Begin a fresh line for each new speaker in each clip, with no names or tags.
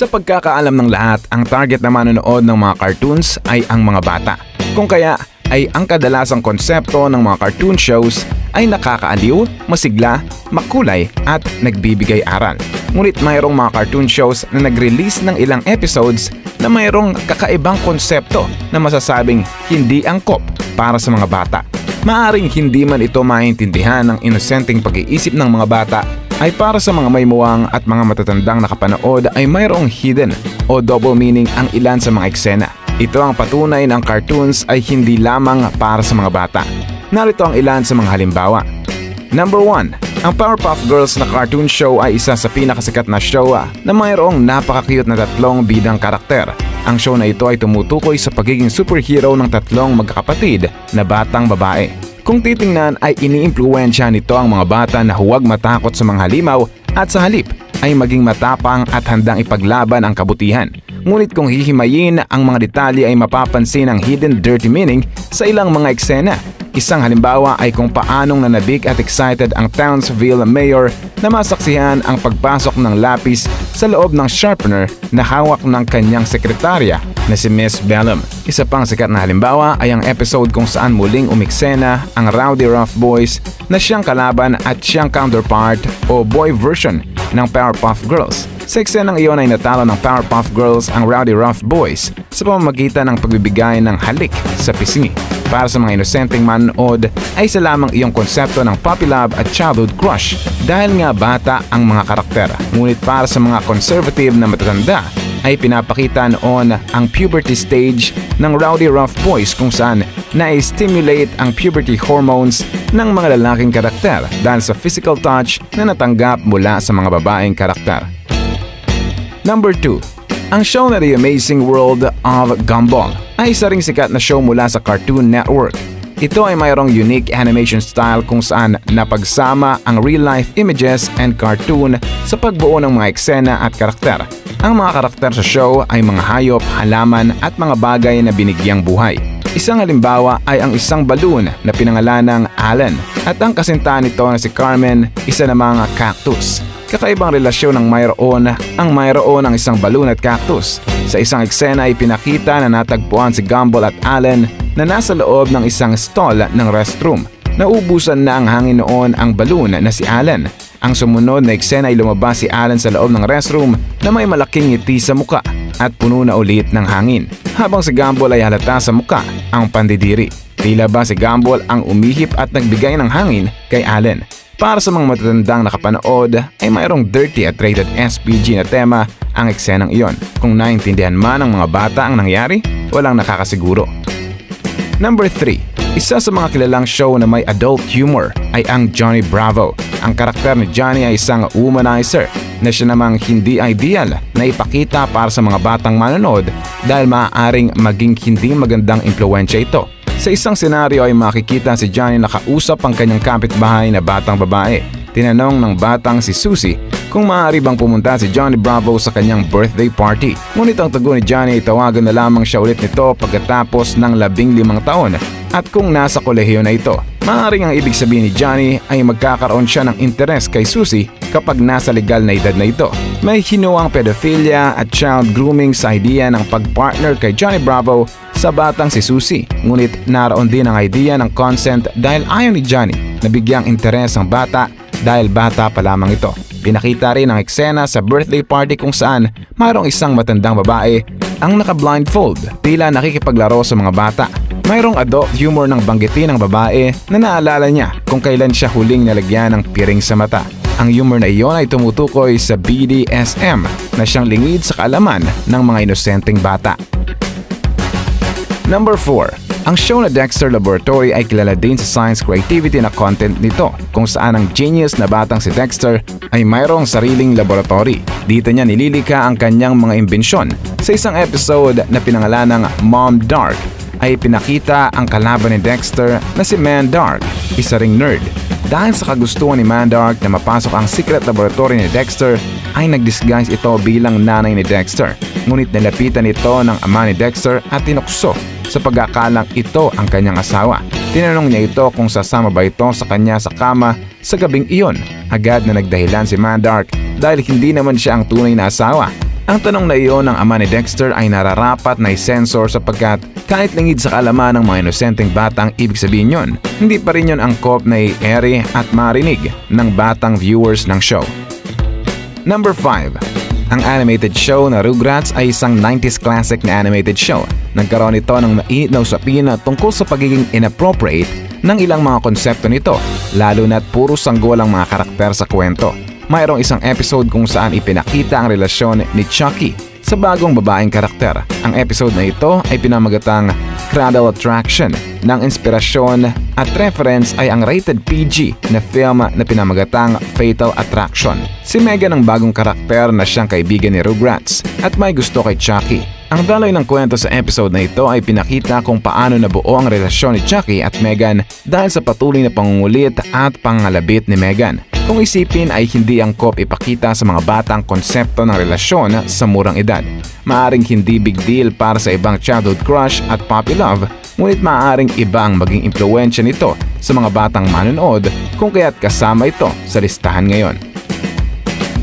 Sa pagkakaalam ng lahat, ang target na manonood ng mga cartoons ay ang mga bata. Kung kaya ay ang kadalasang konsepto ng mga cartoon shows ay nakakaaliw, masigla, makulay at nagbibigay aral. Ngunit mayroong mga cartoon shows na nag-release ng ilang episodes na mayroong kakaibang konsepto na masasabing hindi angkop para sa mga bata. Maaring hindi man ito maintindihan ng inosenteng pag-iisip ng mga bata ay para sa mga may muwang at mga matatandang nakapanood ay mayroong hidden o double meaning ang ilan sa mga eksena. Ito ang patunay ng cartoons ay hindi lamang para sa mga bata. Narito ang ilan sa mga halimbawa. Number 1. Ang Powerpuff Girls na cartoon show ay isa sa pinakasikat na show ah, na mayroong napaka-cute na tatlong bidang karakter. Ang show na ito ay tumutukoy sa pagiging superhero ng tatlong magkakapatid na batang babae. Kung titingnan ay iniimpluwensya nito ang mga bata na huwag matakot sa mga halimaw at sa halip ay maging matapang at handang ipaglaban ang kabutihan. Ngunit kung hihimayin ang mga detalye ay mapapansin ang hidden dirty meaning sa ilang mga eksena. Isang halimbawa ay kung paanong nanabik at excited ang Townsville Mayor na masaksihan ang pagpasok ng lapis sa loob ng sharpener na hawak ng kanyang sekretarya na si Miss Bellum. Isa pang sikat na halimbawa ay ang episode kung saan muling umiksena ang Rowdy Rough Boys na siyang kalaban at siyang counterpart o boy version ng Powerpuff Girls. Sa eksenang iyon ay natalo ng Powerpuff Girls ang Rowdy Rough Boys sa pamamagitan ng pagbibigay ng halik sa pisngi. Para sa mga inosenteng manood ay isa lamang iyong konsepto ng puppy love at childhood crush dahil nga bata ang mga karakter. Ngunit para sa mga conservative na matatanda ay pinapakita noon ang puberty stage ng Rowdy Rough Boys kung saan na-stimulate ang puberty hormones ng mga lalaking karakter dahil sa physical touch na natanggap mula sa mga babaeng karakter. Number 2. Ang show na The Amazing World of Gumball ay isa ring sikat na show mula sa Cartoon Network. Ito ay mayroong unique animation style kung saan napagsama ang real-life images and cartoon sa pagbuo ng mga eksena at karakter. Ang mga karakter sa show ay mga hayop, halaman at mga bagay na binigyang buhay. Isang halimbawa ay ang isang balloon na pinangalan ng Alan at ang kasintahan nito na si Carmen, isa na mga cactus. Kakaibang relasyon ng mayroon ang mayroon ng isang balloon at cactus. Sa isang eksena ay pinakita na natagpuan si Gumball at Allen na nasa loob ng isang stall ng restroom. Naubusan na ang hangin noon ang balloon na si Allen. Ang sumunod na eksena ay lumabas si Allen sa loob ng restroom na may malaking ngiti sa muka at puno na ulit ng hangin. Habang si Gumball ay halata sa muka ang pandidiri. Tila ba si Gumball ang umihip at nagbigay ng hangin kay Allen. Para sa mga matatandang nakapanood ay mayroong dirty at rated SPG na tema ang eksenang iyon. Kung naintindihan man ng mga bata ang nangyari, walang nakakasiguro. Number 3. Isa sa mga kilalang show na may adult humor ay ang Johnny Bravo. Ang karakter ni Johnny ay isang womanizer na siya namang hindi ideal na ipakita para sa mga batang manonood dahil maaaring maging hindi magandang impluensya ito sa isang senaryo ay makikita si Johnny nakausap ang kanyang kapitbahay na batang babae. Tinanong ng batang si Susie kung maaari bang pumunta si Johnny Bravo sa kanyang birthday party. Ngunit ang tugon ni Johnny ay tawagan na lamang siya ulit nito pagkatapos ng labing limang taon at kung nasa kolehiyo na ito. Maaaring ang ibig sabihin ni Johnny ay magkakaroon siya ng interes kay Susie kapag nasa legal na edad na ito. May hinuang pedophilia at child grooming sa idea ng pagpartner kay Johnny Bravo sa batang si Susie. Ngunit naroon din ang idea ng consent dahil ayaw ni Johnny na bigyang interes ang bata dahil bata pa lamang ito. Pinakita rin ang eksena sa birthday party kung saan mayroong isang matandang babae ang naka-blindfold tila nakikipaglaro sa mga bata. Mayroong adult humor ng banggitin ng babae na naalala niya kung kailan siya huling nalagyan ng piring sa mata. Ang humor na iyon ay tumutukoy sa BDSM na siyang lingid sa kaalaman ng mga inosenteng bata. Number 4. Ang show na Dexter Laboratory ay kilala din sa science creativity na content nito kung saan ang genius na batang si Dexter ay mayroong sariling laboratory. Dito niya nililika ang kanyang mga imbensyon. Sa isang episode na pinangalan ng Mom Dark ay pinakita ang kalaban ni Dexter na si Man Dark, isa ring nerd. Dahil sa kagustuhan ni Man Dark na mapasok ang secret laboratory ni Dexter, ay nag-disguise ito bilang nanay ni Dexter. Ngunit nilapitan ito ng ama ni Dexter at tinukso sa pagkakalang ito ang kanyang asawa. Tinanong niya ito kung sasama ba ito sa kanya sa kama sa gabing iyon. Agad na nagdahilan si Mandark dahil hindi naman siya ang tunay na asawa Ang tanong na iyon ng ama ni Dexter ay nararapat na sensor sapagkat kahit lingid sa kalaman ng mga inosenteng batang ibig sabihin yon, hindi pa rin yon angkop na i-ere at marinig ng batang viewers ng show. Number 5. Ang animated show na Rugrats ay isang 90s classic na animated show. Nagkaroon ito ng mainit na usapin tungkol sa pagiging inappropriate ng ilang mga konsepto nito, lalo na't puro sanggol ang mga karakter sa kwento. Mayroong isang episode kung saan ipinakita ang relasyon ni Chucky sa bagong babaeng karakter. Ang episode na ito ay pinamagatang Cradle Attraction ng inspirasyon at reference ay ang rated PG na film na pinamagatang Fatal Attraction. Si Megan ang bagong karakter na siyang kaibigan ni Rugrats at may gusto kay Chucky. Ang daloy ng kwento sa episode na ito ay pinakita kung paano nabuo ang relasyon ni Chucky at Megan dahil sa patuloy na pangungulit at pangalabit ni Megan. Kung isipin ay hindi angkop ipakita sa mga batang konsepto ng relasyon sa murang edad. Maaring hindi big deal para sa ibang childhood crush at puppy love, ngunit maaring iba ang maging impluensya nito sa mga batang manonood kung kaya't kasama ito sa listahan ngayon.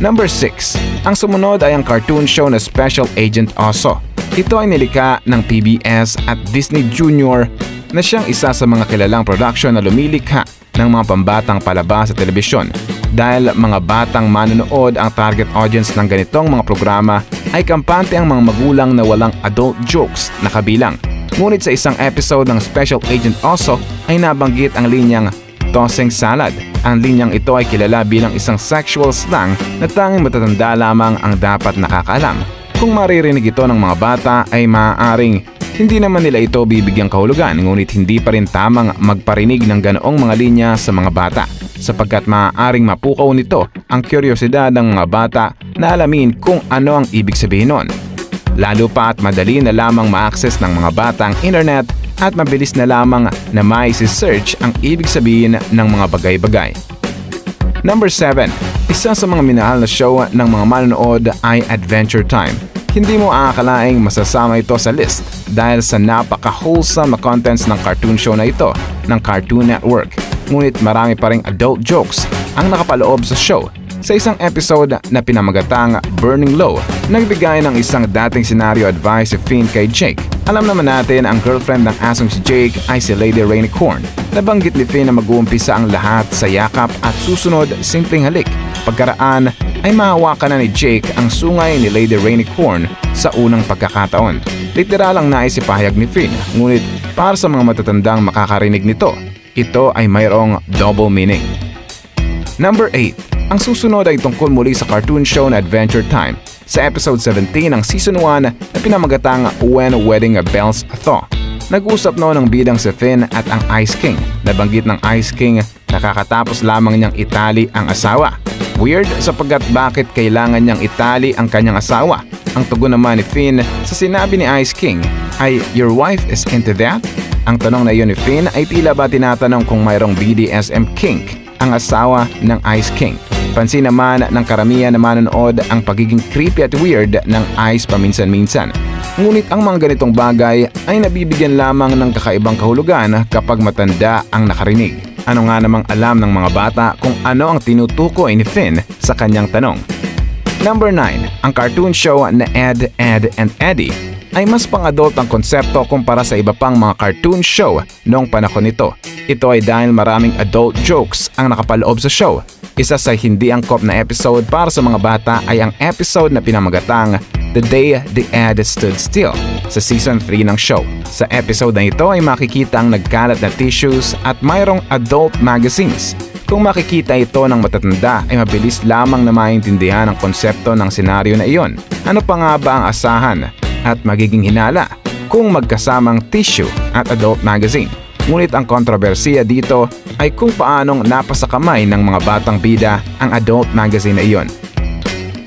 Number 6. Ang sumunod ay ang cartoon show na Special Agent Oso. Ito ay nilika ng PBS at Disney Junior na siyang isa sa mga kilalang production na lumilikha ng mga pambatang palabas sa telebisyon. Dahil mga batang manonood ang target audience ng ganitong mga programa ay kampante ang mga magulang na walang adult jokes na kabilang. Ngunit sa isang episode ng Special Agent Oso ay nabanggit ang linyang tossing salad. Ang linyang ito ay kilala bilang isang sexual slang na tanging matatanda lamang ang dapat nakakaalam. Kung maririnig ito ng mga bata ay maaaring hindi naman nila ito bibigyang kahulugan ngunit hindi pa rin tamang magparinig ng ganoong mga linya sa mga bata sapagkat maaaring mapukaw nito ang kuryosidad ng mga bata na alamin kung ano ang ibig sabihin nun. Lalo pa at madali na lamang ma-access ng mga batang internet at mabilis na lamang na mai-search ang ibig sabihin ng mga bagay-bagay. Number 7. Isa sa mga minahal na show ng mga manonood ay Adventure Time hindi mo aakalaing masasama ito sa list dahil sa napaka-wholesome na contents ng cartoon show na ito ng Cartoon Network. Ngunit marami pa ring adult jokes ang nakapaloob sa show. Sa isang episode na pinamagatang Burning Low, nagbigay ng isang dating scenario advice si Finn kay Jake. Alam naman natin ang girlfriend ng asong si Jake ay si Lady Rainicorn. Nabanggit ni Finn na mag-uumpisa ang lahat sa yakap at susunod simpleng halik. Pagkaraan ay mahawakan na ni Jake ang sungay ni Lady Rainicorn sa unang pagkakataon. Literal ang naisipahayag ni Finn, ngunit para sa mga matatandang makakarinig nito, ito ay mayroong double meaning. Number 8. Ang susunod ay tungkol muli sa cartoon show na Adventure Time sa episode 17 ng season 1 na pinamagatang When Wedding Bells Thaw. Nag-usap noon ang bidang si Finn at ang Ice King. Nabanggit ng Ice King nakakatapos lamang niyang itali ang asawa Weird sapagkat bakit kailangan niyang itali ang kanyang asawa. Ang tugon naman ni Finn sa sinabi ni Ice King ay, Your wife is into that? Ang tanong na iyon ni Finn ay tila ba tinatanong kung mayroong BDSM kink ang asawa ng Ice King. Pansin naman ng karamihan na manonood ang pagiging creepy at weird ng Ice paminsan-minsan. Ngunit ang mga ganitong bagay ay nabibigyan lamang ng kakaibang kahulugan kapag matanda ang nakarinig. Ano nga namang alam ng mga bata kung ano ang tinutukoy ni Finn sa kanyang tanong? Number 9. Ang cartoon show na Ed, Ed, and Eddie ay mas pang-adult ang konsepto kumpara sa iba pang mga cartoon show noong panahon nito. Ito ay dahil maraming adult jokes ang nakapaloob sa show. Isa sa hindi angkop na episode para sa mga bata ay ang episode na pinamagatang The Day the Ad Stood Still sa Season 3 ng show. Sa episode na ito ay makikita ang nagkalat na tissues at mayroong adult magazines. Kung makikita ito ng matatanda ay mabilis lamang na maintindihan ang konsepto ng senaryo na iyon. Ano pa nga ba ang asahan at magiging hinala kung magkasamang tissue at adult magazine? Ngunit ang kontrobersiya dito ay kung paanong napasa kamay ng mga batang bida ang adult magazine na iyon.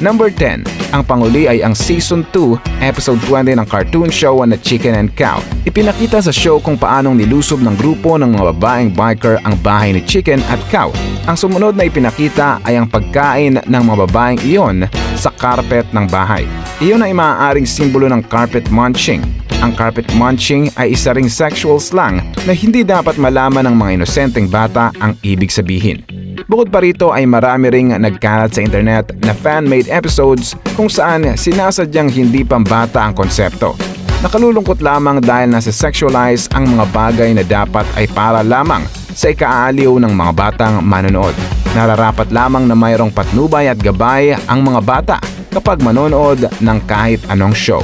Number 10. Ang panguli ay ang Season 2, Episode 20 ng cartoon show na Chicken and Cow. Ipinakita sa show kung paanong nilusob ng grupo ng mga babaeng biker ang bahay ni Chicken at Cow. Ang sumunod na ipinakita ay ang pagkain ng mga babaeng iyon sa carpet ng bahay. Iyon ay maaaring simbolo ng carpet munching. Ang carpet munching ay isa ring sexual slang na hindi dapat malaman ng mga inosenteng bata ang ibig sabihin. Bukod pa rito ay marami ring nagkalat sa internet na fan-made episodes kung saan sinasadyang hindi pambata ang konsepto. Nakalulungkot lamang dahil nasa sexualize ang mga bagay na dapat ay para lamang sa ikaaliw ng mga batang manonood. Nararapat lamang na mayroong patnubay at gabay ang mga bata kapag manonood ng kahit anong show.